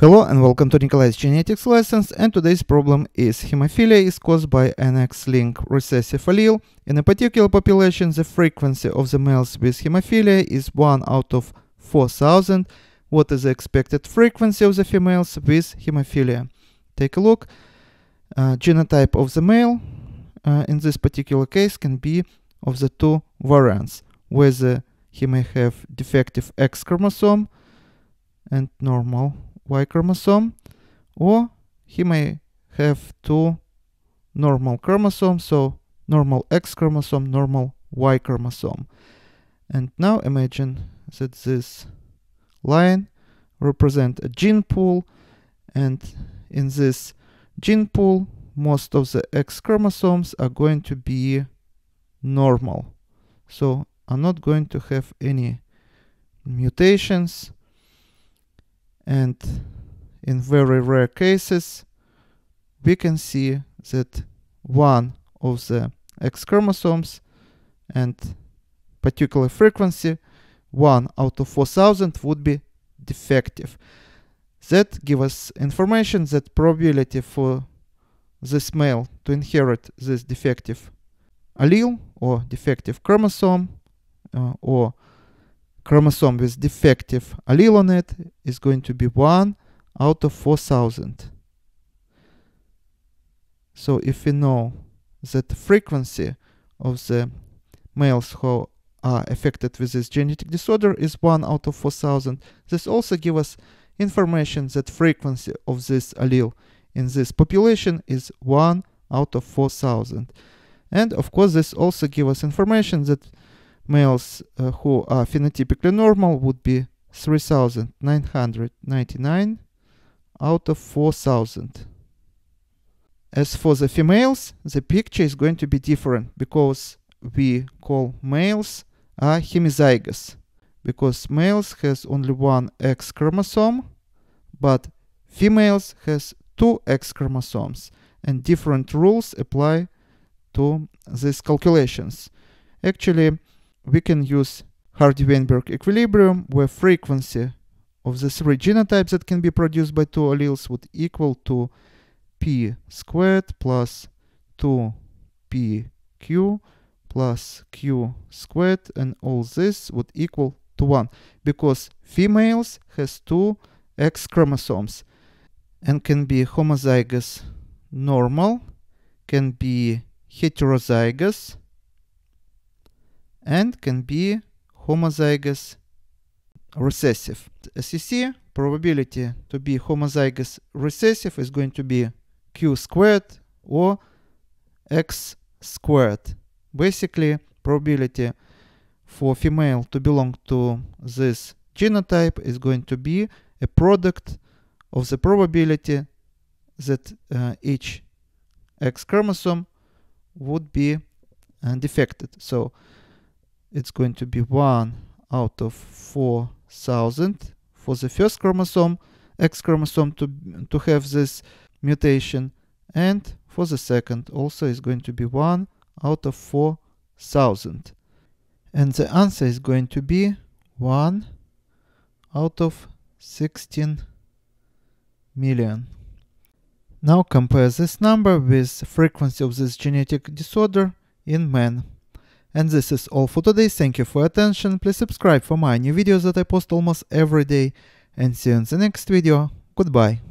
Hello and welcome to Nikolay's genetics lessons and today's problem is hemophilia is caused by an X-linked recessive allele. In a particular population the frequency of the males with hemophilia is 1 out of 4000. What is the expected frequency of the females with hemophilia? Take a look. Uh, genotype of the male uh, in this particular case can be of the two variants, whether he may have defective X chromosome and normal Y chromosome, or he may have two normal chromosomes, so normal X chromosome, normal Y chromosome. And now imagine that this line represent a gene pool, and in this gene pool, most of the X chromosomes are going to be normal. So are not going to have any mutations and in very rare cases we can see that one of the X chromosomes and particular frequency 1 out of 4000 would be defective. That gives us information that probability for this male to inherit this defective allele or defective chromosome uh, or chromosome with defective allele on it is going to be 1 out of 4000. So if we know that the frequency of the males who are affected with this genetic disorder is 1 out of 4000, this also gives us information that frequency of this allele in this population is 1 out of 4000. And of course this also gives us information that males uh, who are phenotypically normal would be 3999 out of 4000. As for the females, the picture is going to be different because we call males hemizygous because males has only one X chromosome but females has two X chromosomes and different rules apply to these calculations. Actually, we can use Hardy-Weinberg equilibrium where frequency of the three genotypes that can be produced by two alleles would equal to p squared plus 2pq plus q squared and all this would equal to 1 because females has two X chromosomes and can be homozygous normal, can be heterozygous and can be homozygous recessive. As you see, probability to be homozygous recessive is going to be q squared or x squared. Basically, probability for female to belong to this genotype is going to be a product of the probability that uh, each X chromosome would be uh, defected. So it's going to be 1 out of 4000 for the first chromosome, X chromosome to, to have this mutation and for the second also is going to be 1 out of 4000 and the answer is going to be 1 out of 16 million. Now compare this number with frequency of this genetic disorder in men. And this is all for today, thank you for attention, please subscribe for my new videos that I post almost every day, and see you in the next video, goodbye.